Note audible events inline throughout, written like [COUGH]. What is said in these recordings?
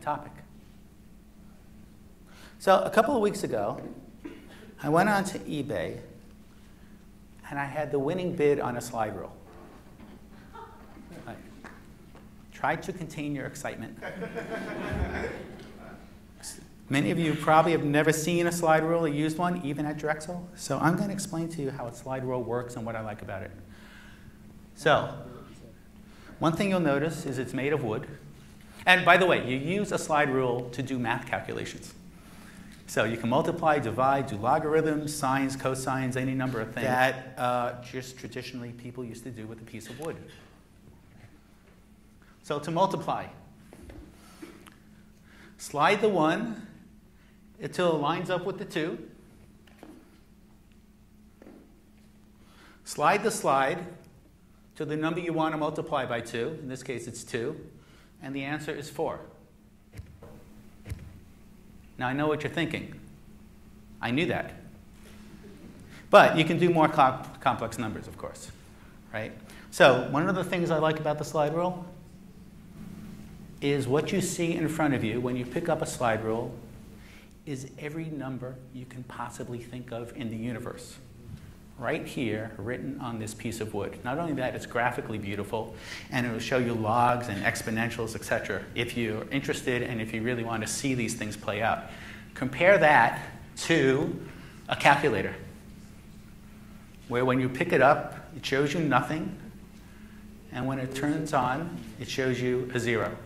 topic. So a couple of weeks ago, I went on to eBay and I had the winning bid on a slide rule. I tried to contain your excitement. Many of you probably have never seen a slide rule or used one, even at Drexel. So I'm going to explain to you how a slide rule works and what I like about it. So, one thing you'll notice is it's made of wood. And by the way, you use a slide rule to do math calculations. So you can multiply, divide, do logarithms, sines, cosines, any number of things that uh, just traditionally people used to do with a piece of wood. So to multiply, slide the 1 until it lines up with the 2. Slide the slide to the number you want to multiply by 2. In this case, it's 2. And the answer is 4. Now, I know what you're thinking. I knew that. But you can do more complex numbers, of course, right? So one of the things I like about the slide rule is what you see in front of you when you pick up a slide rule is every number you can possibly think of in the universe right here written on this piece of wood. Not only that, it's graphically beautiful, and it will show you logs and exponentials, etc. if you're interested and if you really want to see these things play out. Compare that to a calculator, where when you pick it up, it shows you nothing, and when it turns on, it shows you a zero.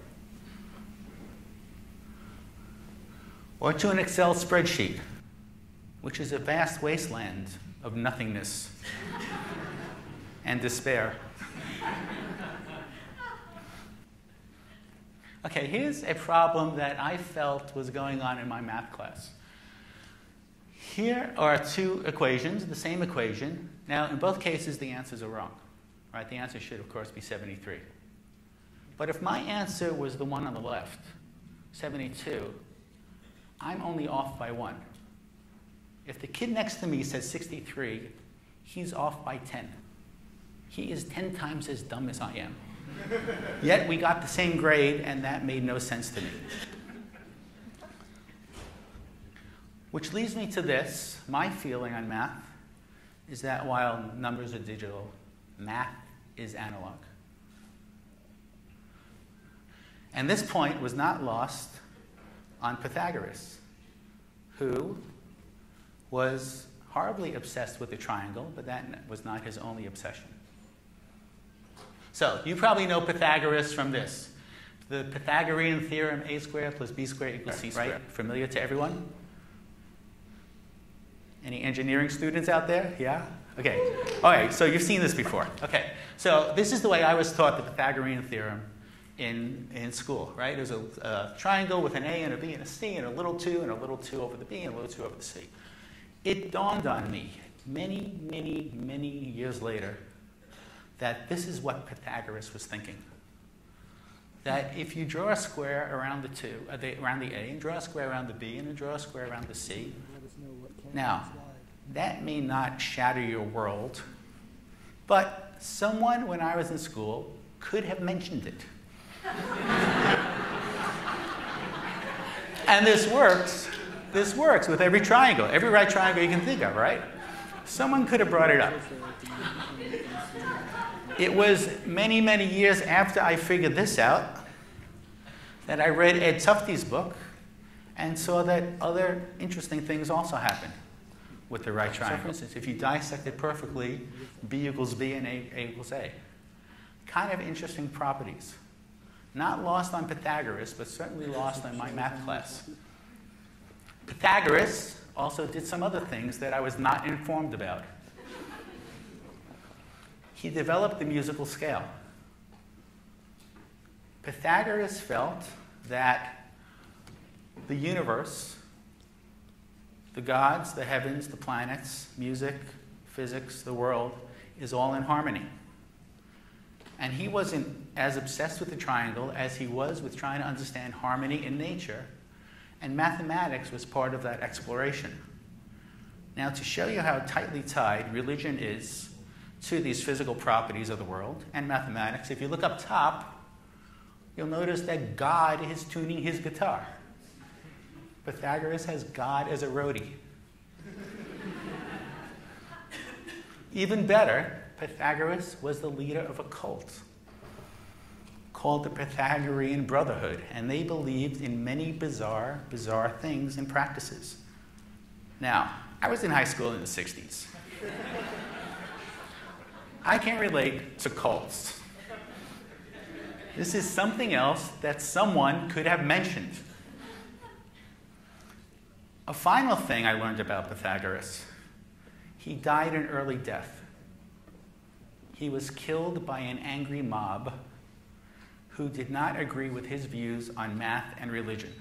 Or to an Excel spreadsheet, which is a vast wasteland of nothingness and despair. Okay, here's a problem that I felt was going on in my math class. Here are two equations, the same equation. Now, in both cases, the answers are wrong. Right? The answer should, of course, be 73. But if my answer was the one on the left, 72, I'm only off by one. If the kid next to me says 63, he's off by 10. He is 10 times as dumb as I am. [LAUGHS] Yet we got the same grade, and that made no sense to me. Which leads me to this my feeling on math is that while numbers are digital, math is analog. And this point was not lost on Pythagoras, who was horribly obsessed with the triangle, but that was not his only obsession. So you probably know Pythagoras from this. The Pythagorean theorem, a squared plus b squared equals c squared. Right? Familiar to everyone? Any engineering students out there? Yeah? Okay. All right, so you've seen this before. Okay. So this is the way I was taught the Pythagorean theorem in, in school, right? It was a, a triangle with an A and a B and a C and a little 2 and a little 2 over the B and a little 2 over the C it dawned on me many, many, many years later that this is what Pythagoras was thinking. That if you draw a square around the two, uh, the, around the A, and draw a square around the B, and then draw a square around the C, now that may not shatter your world, but someone when I was in school could have mentioned it. [LAUGHS] and this works this works with every triangle, every right triangle you can think of, right? Someone could have brought it up. It was many, many years after I figured this out that I read Ed Tufte's book and saw that other interesting things also happen with the right triangle. So for instance, if you dissect it perfectly, B equals B and A, a equals A. Kind of interesting properties. Not lost on Pythagoras, but certainly lost on my math class. Pythagoras also did some other things that I was not informed about. He developed the musical scale. Pythagoras felt that the universe, the gods, the heavens, the planets, music, physics, the world, is all in harmony. And he wasn't as obsessed with the triangle as he was with trying to understand harmony in nature and mathematics was part of that exploration. Now, to show you how tightly tied religion is to these physical properties of the world and mathematics, if you look up top, you'll notice that God is tuning his guitar. Pythagoras has God as a roadie. [LAUGHS] Even better, Pythagoras was the leader of a cult called the Pythagorean Brotherhood, and they believed in many bizarre, bizarre things and practices. Now, I was in high school in the 60s. I can't relate to cults. This is something else that someone could have mentioned. A final thing I learned about Pythagoras he died an early death. He was killed by an angry mob who did not agree with his views on math and religion.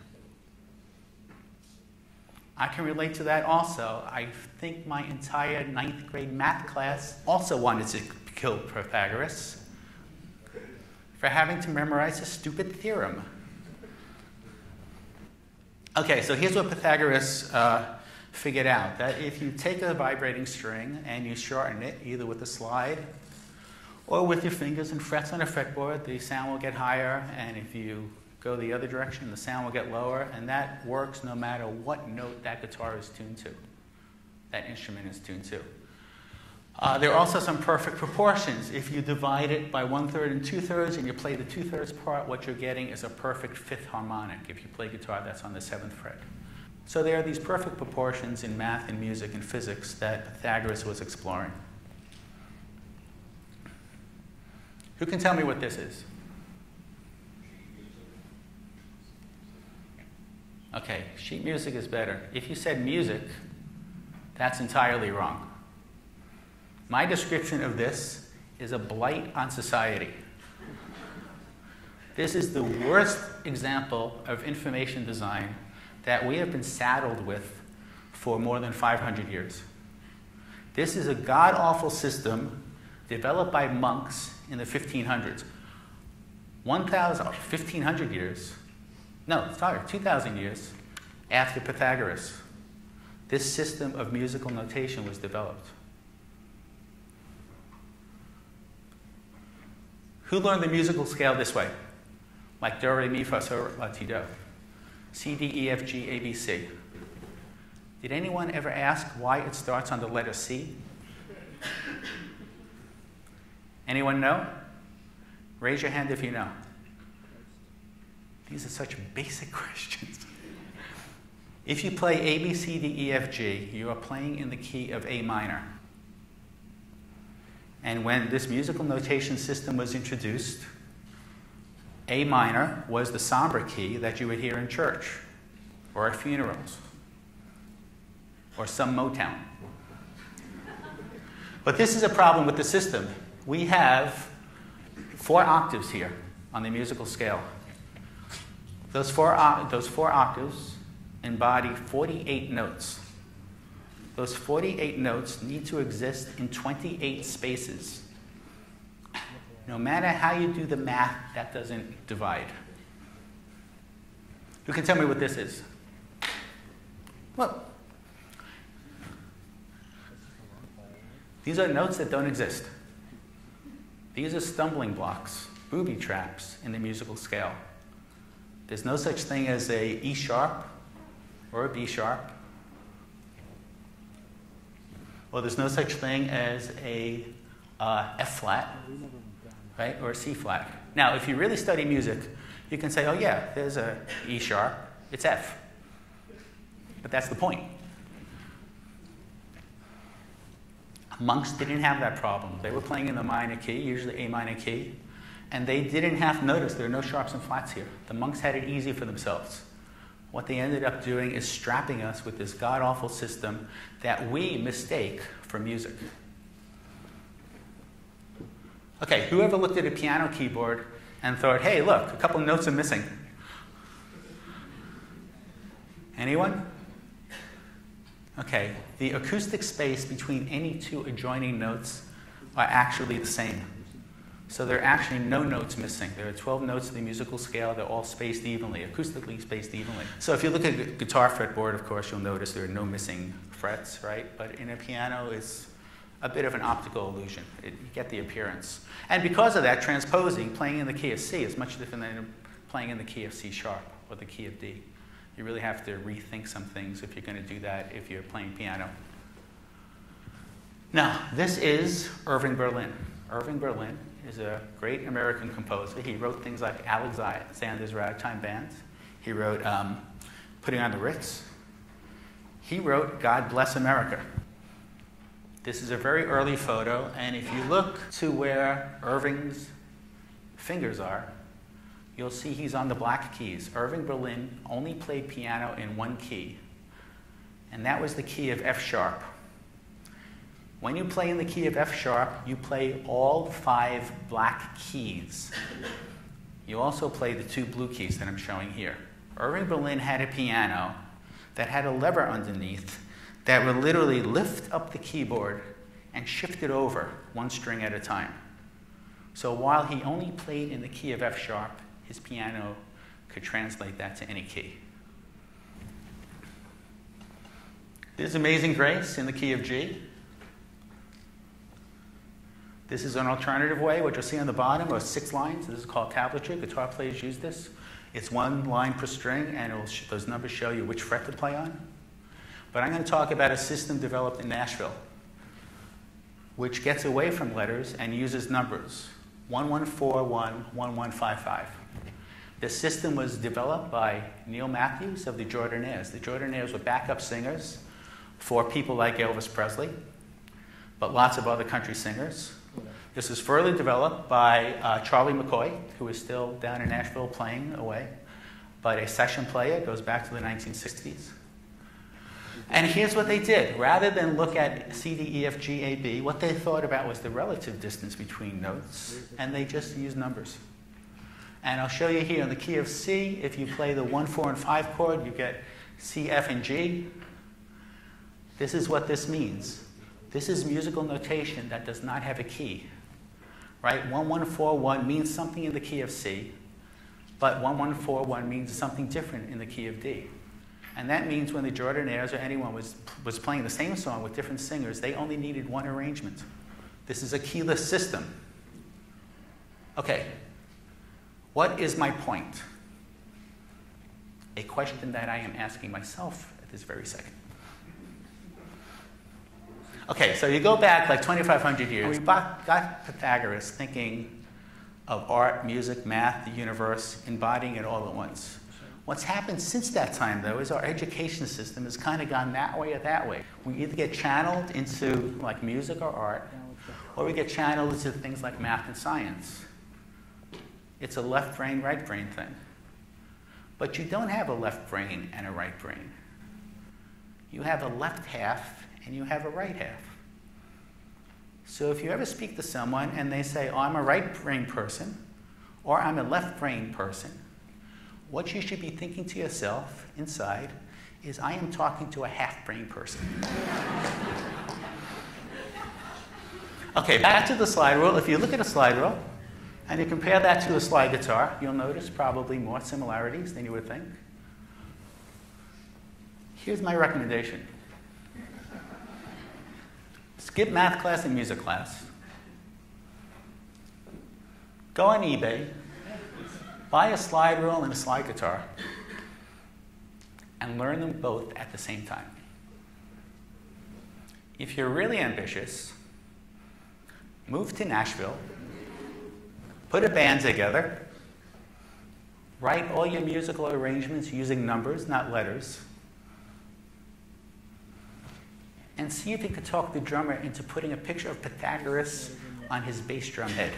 I can relate to that also. I think my entire ninth grade math class also wanted to kill Pythagoras for having to memorize a stupid theorem. Okay, so here's what Pythagoras uh, figured out that if you take a vibrating string and you shorten it, either with a slide or with your fingers and frets on a fretboard, the sound will get higher, and if you go the other direction, the sound will get lower, and that works no matter what note that guitar is tuned to, that instrument is tuned to. Uh, there are also some perfect proportions. If you divide it by one third and two thirds and you play the two thirds part, what you're getting is a perfect fifth harmonic if you play guitar that's on the seventh fret. So there are these perfect proportions in math and music and physics that Pythagoras was exploring. Who can tell me what this is? Okay, sheet music is better. If you said music, that's entirely wrong. My description of this is a blight on society. This is the worst example of information design that we have been saddled with for more than 500 years. This is a god awful system developed by monks in the 1500s. 1,000, 1,500 years, no, sorry, 2,000 years after Pythagoras, this system of musical notation was developed. Who learned the musical scale this way? Like do, re, mi, fa, sol, la, ti, do. C, D, E, F, G, A, B, C. Did anyone ever ask why it starts on the letter C? Anyone know? Raise your hand if you know. These are such basic [LAUGHS] questions. If you play A, B, C, D, E, F, G, you are playing in the key of A minor. And when this musical notation system was introduced, A minor was the somber key that you would hear in church or at funerals or some Motown. But this is a problem with the system. We have four octaves here on the musical scale. Those four, those four octaves embody 48 notes. Those 48 notes need to exist in 28 spaces. No matter how you do the math, that doesn't divide. Who can tell me what this is? Well, these are notes that don't exist. These are stumbling blocks, booby traps in the musical scale. There's no such thing as a E sharp or a B sharp well, there's no such thing as a uh, F flat, right, or a C flat. Now, if you really study music, you can say, oh yeah, there's a E sharp, it's F. But that's the point. Monks didn't have that problem. They were playing in the minor key, usually A minor key, and they didn't have to notice there are no sharps and flats here. The monks had it easy for themselves. What they ended up doing is strapping us with this god awful system that we mistake for music. Okay, whoever looked at a piano keyboard and thought, hey, look, a couple notes are missing? Anyone? Okay, the acoustic space between any two adjoining notes are actually the same. So there are actually no notes missing. There are 12 notes in the musical scale. They're all spaced evenly, acoustically spaced evenly. So if you look at a guitar fretboard, of course, you'll notice there are no missing frets, right? But in a piano, it's a bit of an optical illusion. It, you get the appearance. And because of that, transposing, playing in the key of C, is much different than playing in the key of C sharp or the key of D. You really have to rethink some things if you're going to do that if you're playing piano. Now, this is Irving Berlin. Irving Berlin is a great American composer. He wrote things like Alexander's Ragtime Band. He wrote um, Putting on the Ritz. He wrote God Bless America. This is a very early photo, and if you look to where Irving's fingers are, you'll see he's on the black keys. Irving Berlin only played piano in one key, and that was the key of F sharp. When you play in the key of F sharp, you play all five black keys. You also play the two blue keys that I'm showing here. Irving Berlin had a piano that had a lever underneath that would literally lift up the keyboard and shift it over one string at a time. So while he only played in the key of F sharp, his piano could translate that to any key. There's Amazing Grace in the key of G. This is an alternative way. What you'll see on the bottom are six lines. This is called tablature. Guitar players use this. It's one line per string, and those numbers show you which fret to play on. But I'm going to talk about a system developed in Nashville, which gets away from letters and uses numbers 1141, 1155. The system was developed by Neal Matthews of the Jordanaires. The Jordanaires were backup singers for people like Elvis Presley, but lots of other country singers. This was further developed by uh, Charlie McCoy, who is still down in Nashville playing away, but a session player, goes back to the 1960s. And here's what they did. Rather than look at C, D, E, F, G, A, B, what they thought about was the relative distance between notes, and they just used numbers. And I'll show you here in the key of C, if you play the 1, 4, and 5 chord, you get C, F, and G. This is what this means. This is musical notation that does not have a key. Right? 1141 means something in the key of C, but 1141 means something different in the key of D. And that means when the Jordanaires or anyone was, was playing the same song with different singers, they only needed one arrangement. This is a keyless system. Okay, what is my point? A question that I am asking myself at this very second. Okay, so you go back like 2,500 years. We got Pythagoras thinking of art, music, math, the universe, embodying it all at once. What's happened since that time, though, is our education system has kind of gone that way or that way. We either get channeled into like music or art, or we get channeled into things like math and science. It's a left brain, right brain thing. But you don't have a left brain and a right brain. You have a left half and you have a right half. So if you ever speak to someone and they say, oh, I'm a right brain person, or I'm a left brain person, what you should be thinking to yourself inside is I am talking to a half brain person. [LAUGHS] okay, back to the slide rule. If you look at a slide rule and you compare that to a slide guitar, you'll notice probably more similarities than you would think. Here's my recommendation skip math class and music class, go on eBay, buy a slide rule and a slide guitar, and learn them both at the same time. If you're really ambitious, move to Nashville, put a band together, write all your musical arrangements using numbers, not letters, and see if you could talk the drummer into putting a picture of Pythagoras on his bass drum head.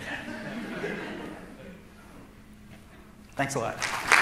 Thanks a lot.